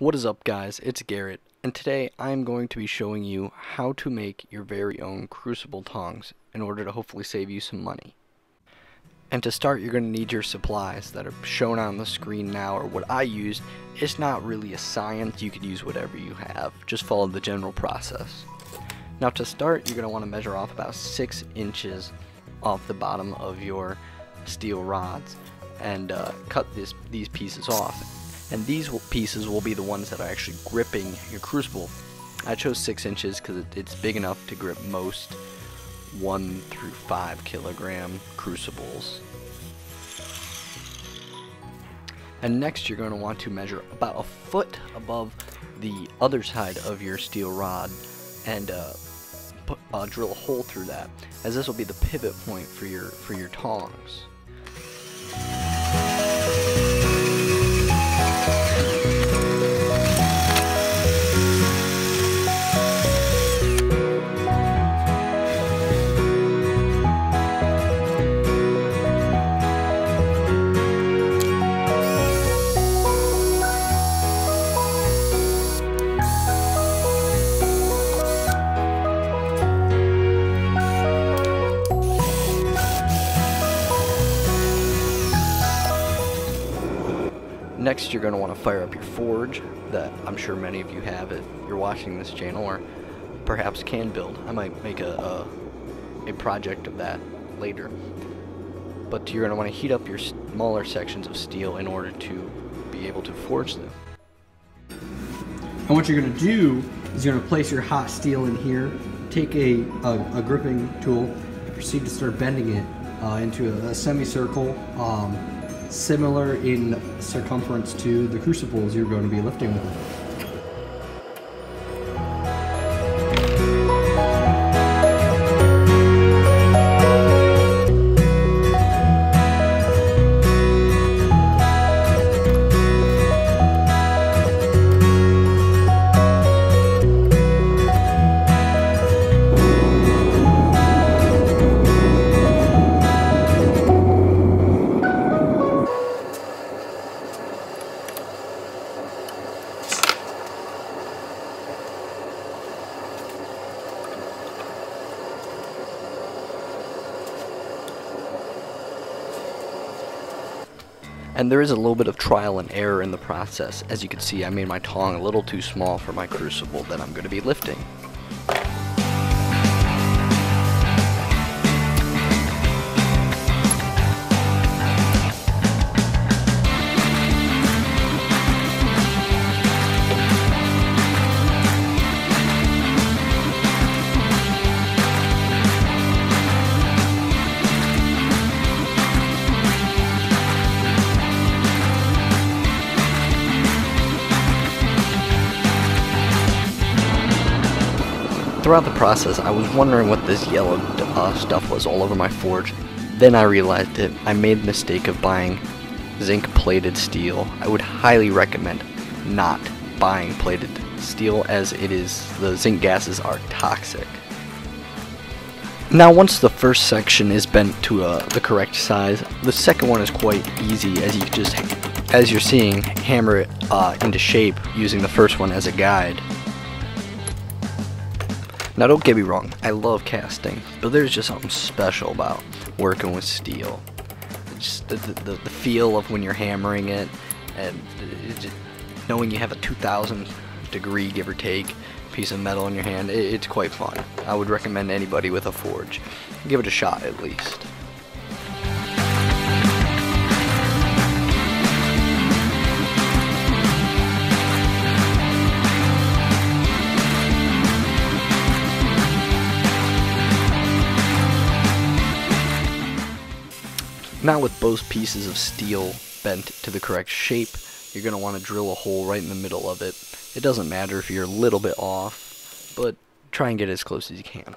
What is up guys, it's Garrett, and today I am going to be showing you how to make your very own crucible tongs in order to hopefully save you some money. And to start you're going to need your supplies that are shown on the screen now or what I use. It's not really a science, you could use whatever you have, just follow the general process. Now to start you're going to want to measure off about 6 inches off the bottom of your steel rods and uh, cut this, these pieces off and these pieces will be the ones that are actually gripping your crucible. I chose 6 inches because it's big enough to grip most 1 through 5 kilogram crucibles. And next you're going to want to measure about a foot above the other side of your steel rod and uh, put, uh, drill a hole through that as this will be the pivot point for your for your tongs. Next, you're going to want to fire up your forge that I'm sure many of you have if you're watching this channel or perhaps can build. I might make a, a, a project of that later. But you're going to want to heat up your smaller sections of steel in order to be able to forge them. And what you're going to do is you're going to place your hot steel in here, take a, a, a gripping tool, and proceed to start bending it uh, into a, a semicircle. Um, similar in circumference to the crucibles you're going to be lifting with. And there is a little bit of trial and error in the process. As you can see, I made my tong a little too small for my crucible that I'm going to be lifting. Throughout the process, I was wondering what this yellow uh, stuff was all over my forge. Then I realized it. I made the mistake of buying zinc plated steel. I would highly recommend not buying plated steel as it is the zinc gases are toxic. Now once the first section is bent to uh, the correct size, the second one is quite easy as you just, as you're seeing, hammer it uh, into shape using the first one as a guide. Now don't get me wrong, I love casting, but there's just something special about working with steel. Just the, the, the feel of when you're hammering it, and knowing you have a 2000 degree, give or take, piece of metal in your hand, it, it's quite fun. I would recommend anybody with a forge. Give it a shot at least. Now with both pieces of steel bent to the correct shape, you're going to want to drill a hole right in the middle of it. It doesn't matter if you're a little bit off, but try and get as close as you can.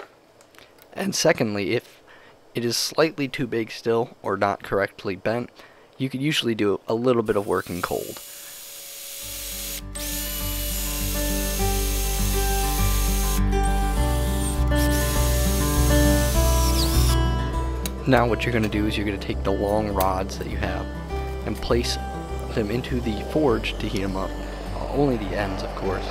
And secondly, if it is slightly too big still, or not correctly bent, you could usually do a little bit of working cold. Now what you're going to do is you're going to take the long rods that you have and place them into the forge to heat them up. only the ends, of course.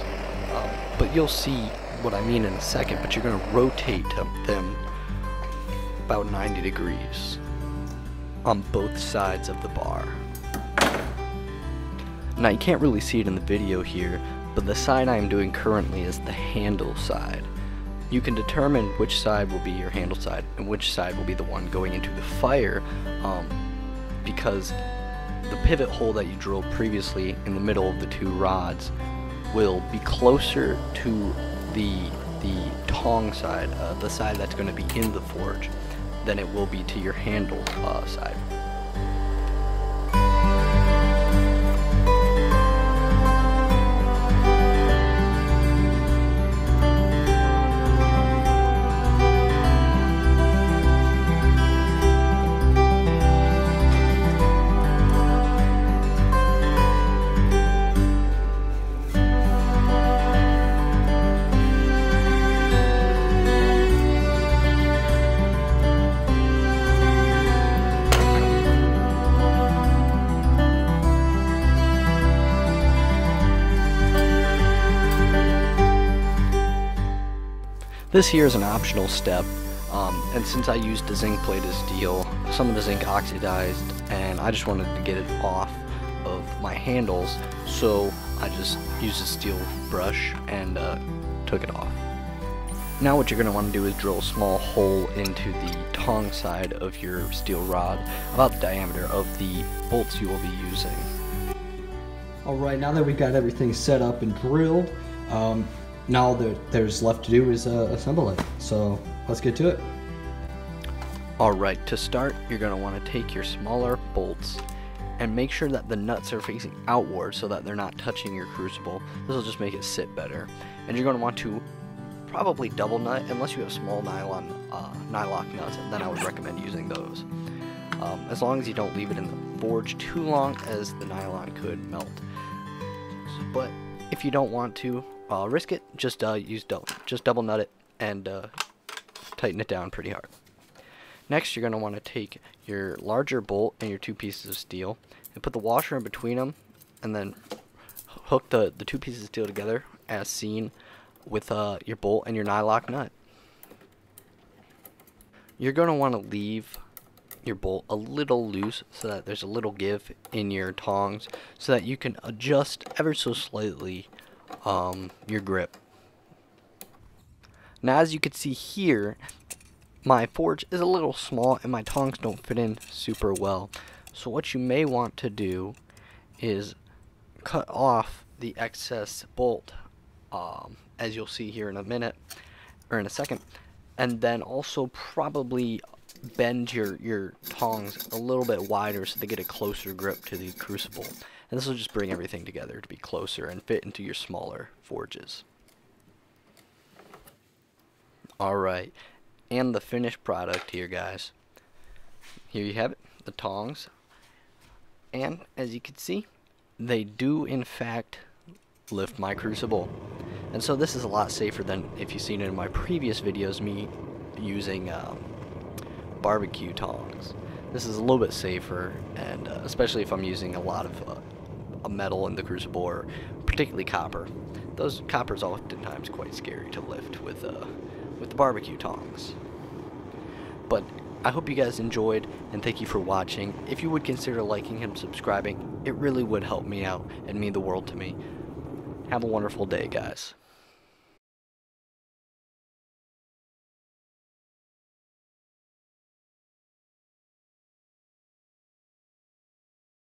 Um, but you'll see what I mean in a second, but you're going to rotate them about 90 degrees on both sides of the bar. Now you can't really see it in the video here, but the side I am doing currently is the handle side. You can determine which side will be your handle side and which side will be the one going into the fire um, because the pivot hole that you drilled previously in the middle of the two rods will be closer to the the tong side, uh, the side that's going to be in the forge, than it will be to your handle uh, side. This here is an optional step, um, and since I used the zinc plated steel, some of the zinc oxidized, and I just wanted to get it off of my handles, so I just used a steel brush and uh, took it off. Now what you're going to want to do is drill a small hole into the tong side of your steel rod, about the diameter of the bolts you will be using. Alright, now that we've got everything set up and drilled, um, now that there's left to do is uh, assemble it. So let's get to it. Alright, to start, you're going to want to take your smaller bolts and make sure that the nuts are facing outward so that they're not touching your crucible. This will just make it sit better. And you're going to want to probably double nut, unless you have small nylon uh, nylock nuts, and then I would recommend using those. Um, as long as you don't leave it in the forge too long as the nylon could melt. But if you don't want to, uh, risk it, just uh, use double, just double nut it and uh, tighten it down pretty hard. Next, you're going to want to take your larger bolt and your two pieces of steel and put the washer in between them and then hook the, the two pieces of steel together as seen with uh, your bolt and your nylock nut. You're going to want to leave your bolt a little loose so that there's a little give in your tongs so that you can adjust ever so slightly um, your grip. Now as you can see here, my forge is a little small and my tongs don't fit in super well. So what you may want to do is cut off the excess bolt um, as you'll see here in a minute or in a second and then also probably bend your your tongs a little bit wider so they get a closer grip to the crucible and this will just bring everything together to be closer and fit into your smaller forges. Alright, and the finished product here guys. Here you have it, the tongs. And as you can see, they do in fact lift my crucible. And so this is a lot safer than if you've seen in my previous videos, me using um, barbecue tongs. This is a little bit safer, and uh, especially if I'm using a lot of uh, a metal in the crucible or particularly copper. Those coppers oftentimes quite scary to lift with uh, with the barbecue tongs. But I hope you guys enjoyed and thank you for watching. If you would consider liking and subscribing, it really would help me out and mean the world to me. Have a wonderful day, guys.